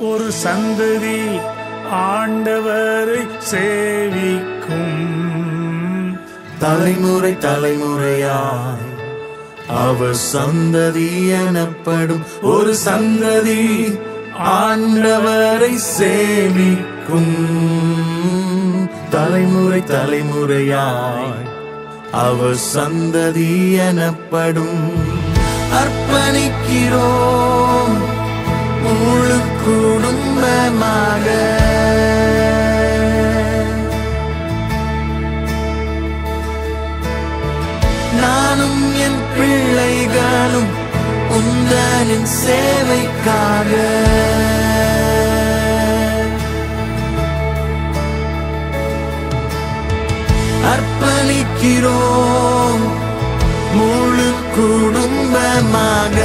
ஒரு சந்ததி ஆண்டவரை சேவிக்கும். தலைமுறை தலைமுறையாய் அவர் சந்ததி எனப்படும் ஒரு சந்ததி ஆண்டவரை சேமிக்கும் தலைமுறை தலைமுறையாய் அவர் சந்ததி எனப்படும். அர்ப்பணிக்கிறோம். குடும்பமாக நானும் என் பிள்ளைகளும் உந்தனின் சேவைக்காக. அர்ப்பணிக்கிறோம் முழு குடும்பமாக.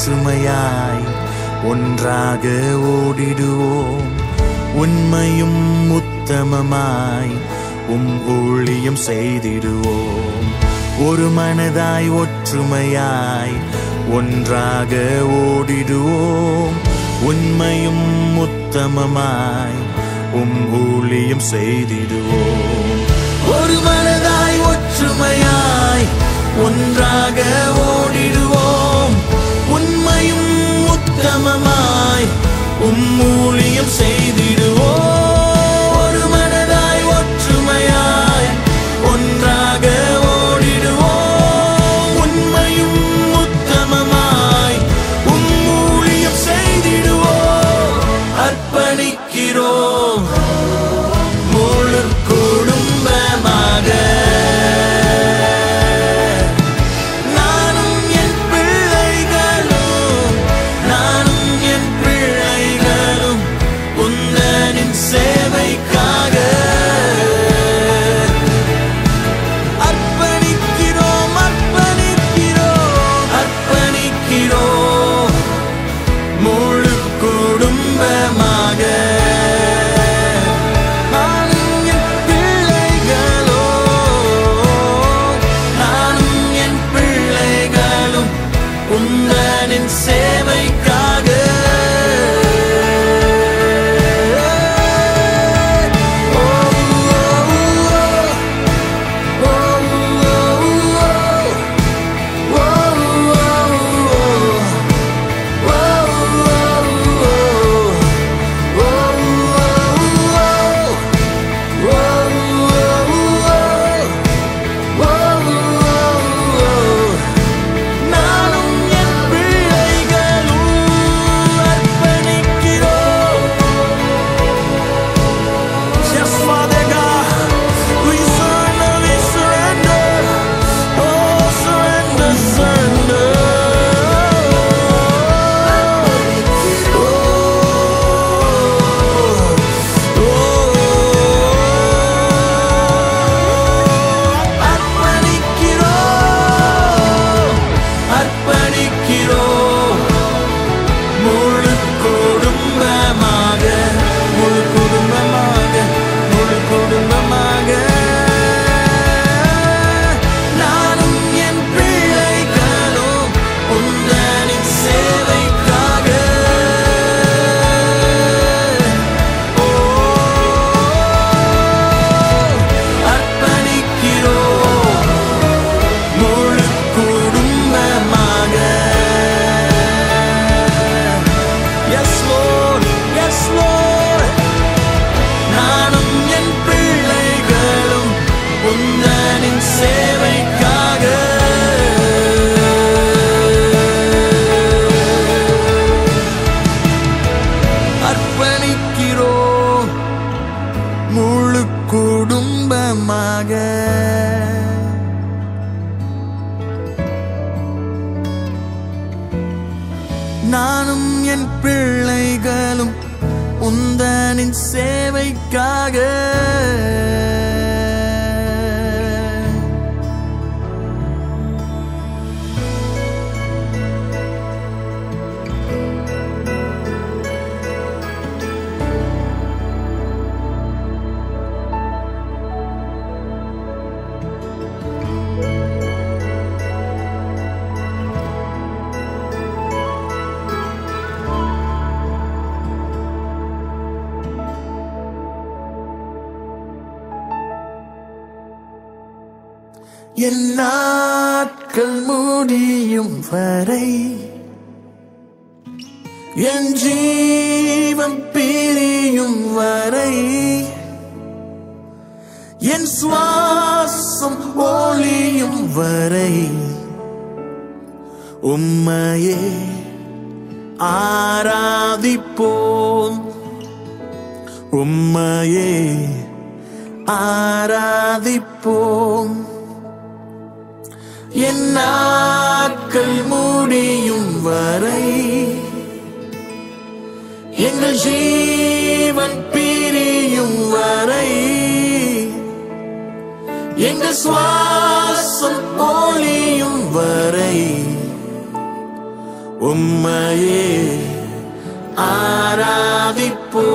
ஒற்றுமையாய் ஒன்றாக ஓடிடுவோம். உண்மையும் உத்தமமாய் உம் ஊழியம் செய்திடுவோம். ஒரு மனதாய் ஒற்றுமையாய் ஒன்றாக ஓடிடுவோம். உண்மையும் உத்தமமாய் உம் ஊழியம் செய்திடுவோம். ஒரு மனதாய் ஒற்றுமையாய் ஒன்றாக ஓ உத்தமமாய் உம்மூலியம் செய் você. என் நாட்கள் முடியும் வரை என் ஜீவம் பிரியும் வரை என் சுவாசம் ஒளியும் வரை உம்மையே ஆராதிப்போம். உம்மையே ஆராதிப்போம். என் நாட்கள் முடியும் வரை எங்கள் ஜீவன் பிரியும் வரை எங்கள் சுவாசம் போலியும் வரை. உம்மையே ஆராதிப்போ